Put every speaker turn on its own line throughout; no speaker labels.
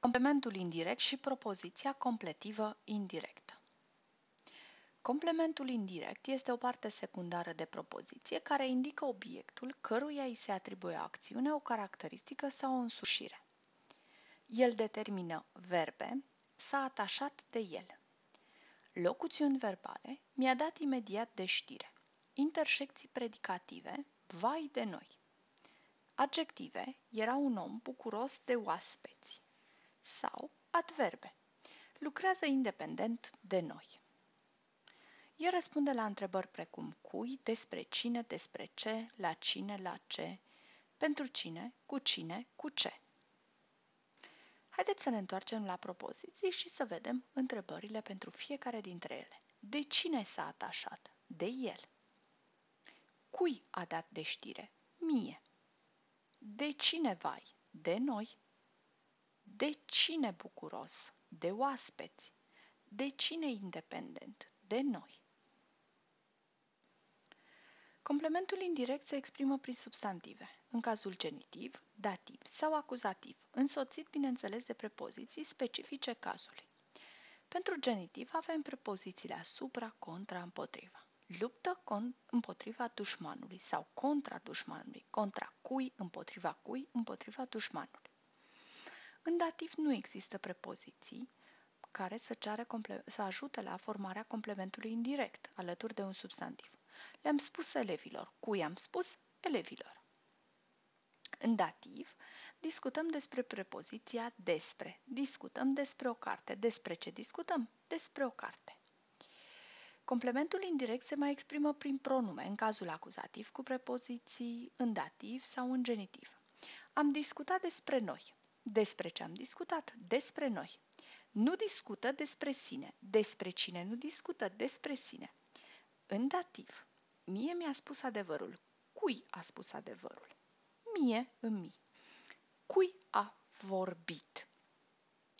Complementul indirect și propoziția completivă indirectă. Complementul indirect este o parte secundară de propoziție care indică obiectul căruia îi se atribuie o acțiune, o caracteristică sau o însușire. El determină verbe, s-a atașat de el. Locuțiuni verbale mi-a dat imediat de știre. Intersecții predicative, vai de noi. Adjective, era un om bucuros de oaspeți. Sau adverbe, lucrează independent de noi. El răspunde la întrebări precum cui, despre cine, despre ce, la cine, la ce, pentru cine, cu cine, cu ce. Haideți să ne întoarcem la propoziții și să vedem întrebările pentru fiecare dintre ele. De cine s-a atașat? De el. Cui a dat de știre? Mie. De cine vai? De noi. De cine bucuros? De oaspeți. De cine independent? De noi. Complementul indirect se exprimă prin substantive, în cazul genitiv, dativ sau acuzativ, însoțit, bineînțeles, de prepoziții specifice cazului. Pentru genitiv avem prepozițiile asupra, contra, împotriva. Luptă con- împotriva dușmanului sau contra dușmanului, contra cui, împotriva cui, împotriva dușmanului. În dativ nu există prepoziții care să, ceară să ajute la formarea complementului indirect, alături de un substantiv. Le-am spus elevilor. Cui am spus? Elevilor. În dativ, discutăm despre prepoziția despre. Discutăm despre o carte. Despre ce discutăm? Despre o carte. Complementul indirect se mai exprimă prin pronume, în cazul acuzativ, cu prepoziții în dativ sau în genitiv. Am discutat despre noi. Despre ce am discutat? Despre noi. Nu discută despre sine. Despre cine nu discută? Despre sine. În dativ. Mie mi-a spus adevărul. Cui a spus adevărul? Mie în mi. Cui a vorbit?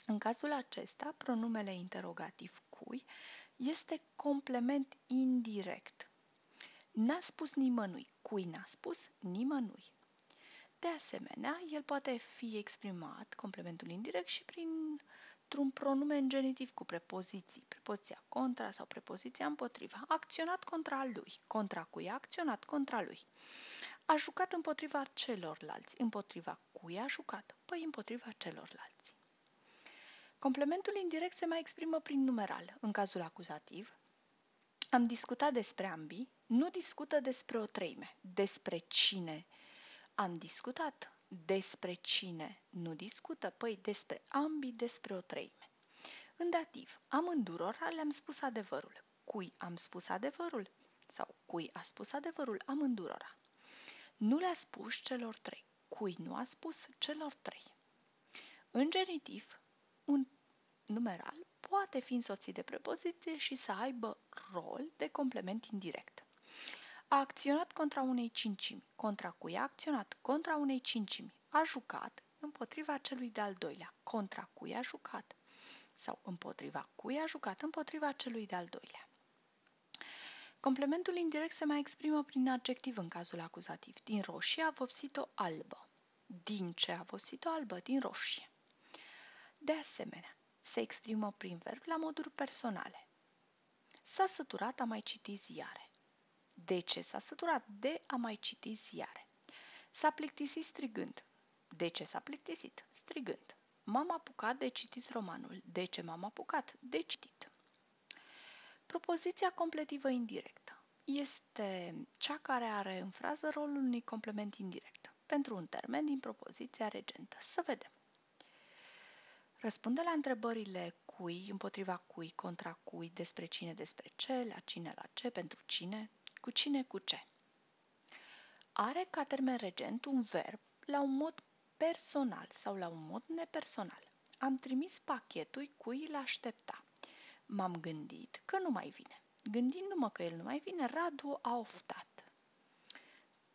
În cazul acesta, pronumele interrogativ cui este complement indirect. N-a spus nimănui. Cui n-a spus? Nimănui. De asemenea, el poate fi exprimat, complementul indirect, și prin un pronume în genitiv cu prepoziții, prepoziția contra sau prepoziția împotriva, acționat contra lui, contra cui a acționat contra lui. A jucat împotriva celorlalți, împotriva cui a jucat, păi împotriva celorlalți. Complementul indirect se mai exprimă prin numeral. În cazul acuzativ, am discutat despre ambii, nu discută despre o treime. Despre cine am discutat? Despre cine nu discută? Păi despre ambii, despre o treime. În dativ, amândurora le-am spus adevărul. Cui am spus adevărul? Sau cui a spus adevărul amândurora? Nu le-a spus celor trei. Cui nu a spus celor trei? În genitiv, un numeral poate fi însoțit de prepoziție și să aibă rol de complement indirect. A acționat contra unei cincimi, contra cui a acționat contra unei cincimi. A jucat împotriva celui de-al doilea, contra cui a jucat. Sau împotriva cui a jucat împotriva celui de-al doilea. Complementul indirect se mai exprimă prin adjectiv în cazul acuzativ. Din roșie a vopsit-o albă. Din ce a vopsit-o albă? Din roșie. De asemenea, se exprimă prin verb la moduri personale. S-a săturat a mai citi ziare. De ce s-a săturat? De a mai citi ziare. S-a plictisit strigând. De ce s-a plictisit? Strigând. M-am apucat de citit romanul. De ce m-am apucat? De citit. Propoziția completivă indirectă este cea care are în frază rolul unui complement indirect pentru un termen din propoziția regentă. Să vedem. Răspunde la întrebările cui, împotriva cui, contra cui, despre cine, despre ce, la cine, la ce, pentru cine, cu cine, cu ce. Are ca termen regent un verb la un mod personal sau la un mod nepersonal. Am trimis pachetul cui îl aștepta. M-am gândit că nu mai vine. Gândindu-mă că el nu mai vine, Radu a oftat.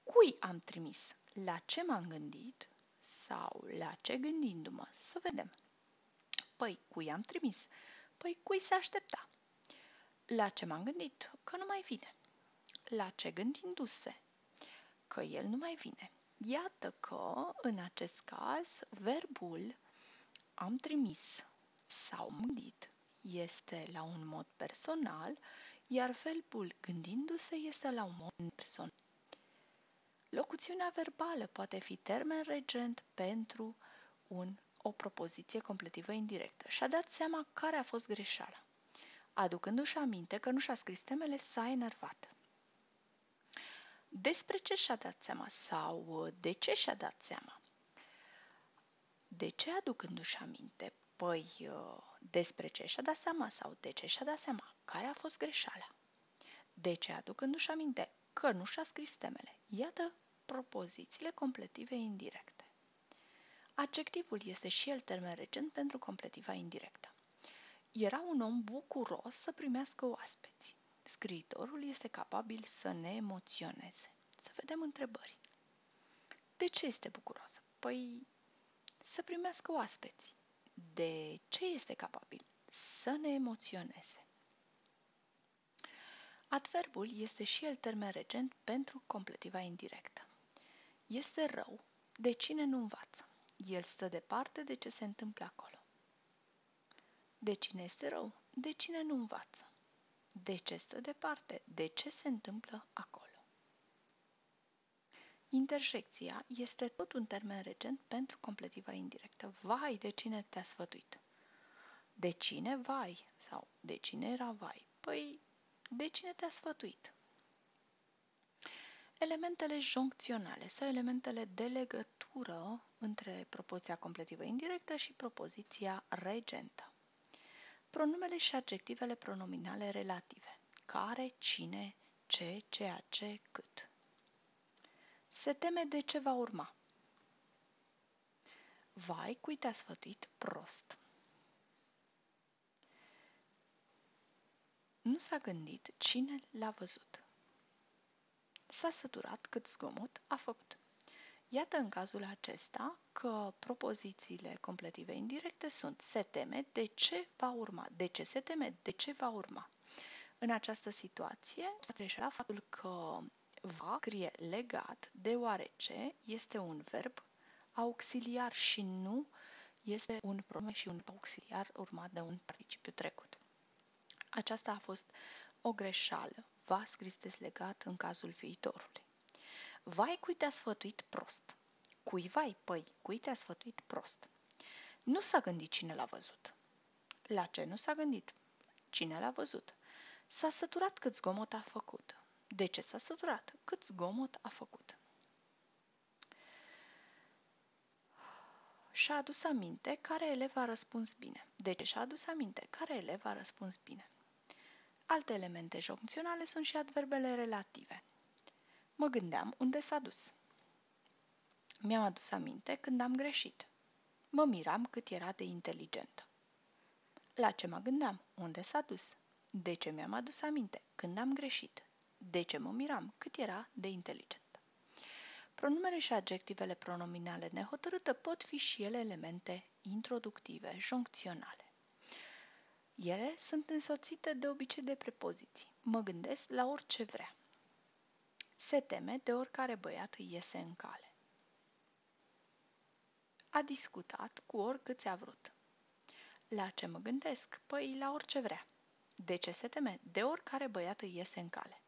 Cui am trimis? La ce m-am gândit? Sau la ce gândindu-mă? Să vedem. Păi, cui am trimis? Păi, cui se aștepta? La ce m-am gândit? Că nu mai vine. La ce gândindu-se? Că el nu mai vine. Iată că, în acest caz, verbul am trimis sau gândit este la un mod personal, iar verbul gândindu-se este la un mod personal. Locuțiunea verbală poate fi termen regent pentru un, o propoziție completivă indirectă și a dat seama care a fost greșeala. Aducându-și aminte că nu și-a scris temele, s-a enervat. Despre ce și-a dat seama sau de ce și-a dat seama? De ce aducându-și aminte? Păi, uh, despre ce și-a dat seama sau de ce și-a dat seama? Care a fost greșeala? De ce aducându-și aminte că nu și-a scris temele? Iată propozițiile completive indirecte. Adjectivul este și el termen recent pentru completiva indirectă. Era un om bucuros să primească oaspeți. Scriitorul este capabil să ne emoționeze. Să vedem întrebări. De ce este bucuros? Păi să primească oaspeți. De ce este capabil? Să ne emoționeze. Adverbul este și el termen regent pentru completiva indirectă. Este rău de cine nu învață. El stă departe de ce se întâmplă acolo. De cine este rău? De cine nu învață. De ce stă departe? De ce se întâmplă acolo? Interjecția este tot un termen recent pentru completiva indirectă. Vai, de cine te-a sfătuit? De cine vai? Sau de cine era vai? Păi, de cine te-a sfătuit? Elementele joncționale sau elementele de legătură între propoziția completivă indirectă și propoziția regentă. Pronumele și adjectivele pronominale relative. Care, cine, ce, ceea ce, cât. Se teme de ce va urma. Vai, cui te-a sfătuit prost. Nu s-a gândit cine l-a văzut. S-a săturat cât zgomot a făcut. Iată în cazul acesta că propozițiile completive indirecte sunt se teme de ce va urma. De ce se teme? De ce va urma? În această situație se trece la faptul că va scrie legat deoarece este un verb auxiliar și nu este un pronume și un auxiliar urmat de un participiu trecut. Aceasta a fost o greșeală. Va scris deslegat în cazul viitorului. Vai, cui te-a sfătuit prost? Cui vai, păi, cui te-a sfătuit prost? Nu s-a gândit cine l-a văzut. La ce nu s-a gândit? Cine l-a văzut? S-a săturat cât zgomot a făcut. De ce s-a săturat? Cât zgomot a făcut? Și-a adus aminte care elev a răspuns bine. De ce și-a adus aminte care elev a răspuns bine? Alte elemente joncționale sunt și adverbele relative. Mă gândeam unde s-a dus. Mi-am adus aminte când am greșit. Mă miram cât era de inteligentă. La ce mă gândeam? Unde s-a dus? De ce mi-am adus aminte? Când am greșit. De ce mă miram? Cât era de inteligentă. Pronumele și adjectivele pronominale nehotărâte pot fi și ele elemente introductive, joncționale. Ele sunt însoțite de obicei de prepoziții. Mă gândesc la orice vrea. Se teme de oricare băiat îi iese în cale. A discutat cu oricât ți-a vrut. La ce mă gândesc? Păi la orice vrea. De ce se teme? De oricare băiat îi iese în cale.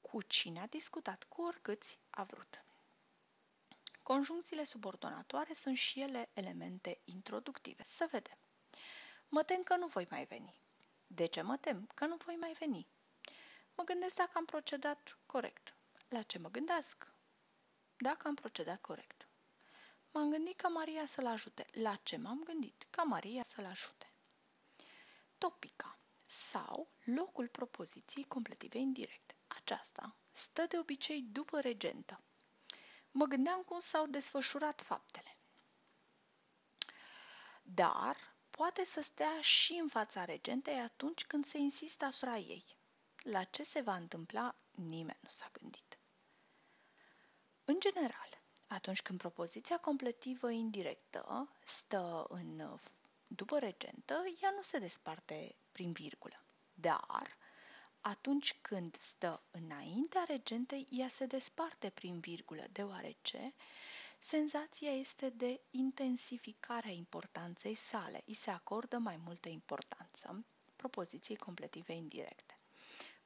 Cu cine a discutat? Cu oricâți a vrut. Conjuncțiile subordonatoare sunt și ele elemente introductive. Să vedem. Mă tem că nu voi mai veni. De ce mă tem? Că nu voi mai veni. Mă gândesc dacă am procedat corect. La ce mă gândesc? Dacă am procedat corect. M-am gândit ca Maria să-l ajute. La ce m-am gândit? Ca Maria să-l ajute. Topica sau locul propoziției completive indirecte. Aceasta stă de obicei după regentă. Mă gândeam cum s-au desfășurat faptele. Dar poate să stea și în fața regentei atunci când se insistă asupra ei. La ce se va întâmpla, nimeni nu s-a gândit. În general, atunci când propoziția completivă indirectă stă în după regentă, ea nu se desparte prin virgulă. Dar, atunci când stă înaintea regentei, ea se desparte prin virgulă, deoarece senzația este de intensificare a importanței sale. Îi se acordă mai multă importanță propoziției completive indirecte.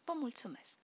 Vă mulțumesc!